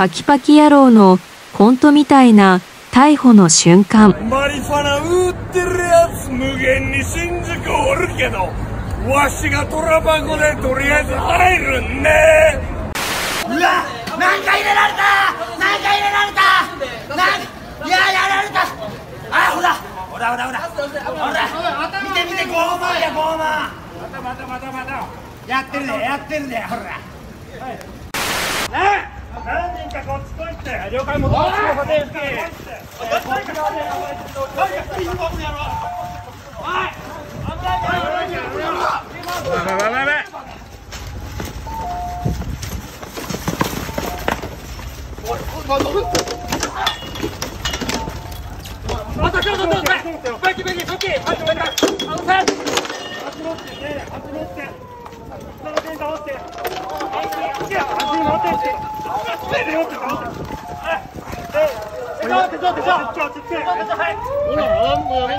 パキパキ野郎のコントみたいな逮捕の瞬間。マリファナ売ってるやつ無限に新宿おるけど、わしがトラ箱でとりあえず払えるんね。うわなんか入れられたなんか入れられたなんいややられた。あほらほらほらほら。ほら見て見て拷問や拷問またまたまたまた。やってるねやってるねほら。え。何人かこっち来いって了解戻ってきてホテル付近こっち側で何かスピードボムやろおい危ないからやめろやめろやめろまたちょっと待ってベキベキそっちあのさ集まってね集まってその点倒していや走って。手を手を手を手を手を手をはいほらもうやめるか